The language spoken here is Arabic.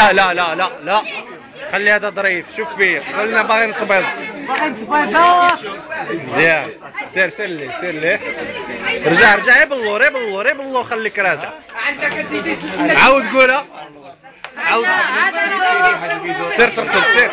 لا لا لا لا لا. خلي هذا ظريف شوف فيه قلنا باغي نقبض. باغي نسبيطات مزيان سير سير لي سير لي. رجع رجع. يا باللور يا باللور يا باللور خليك راجع. عندك سيدي عاود قولها. عاود سير تغسل سير.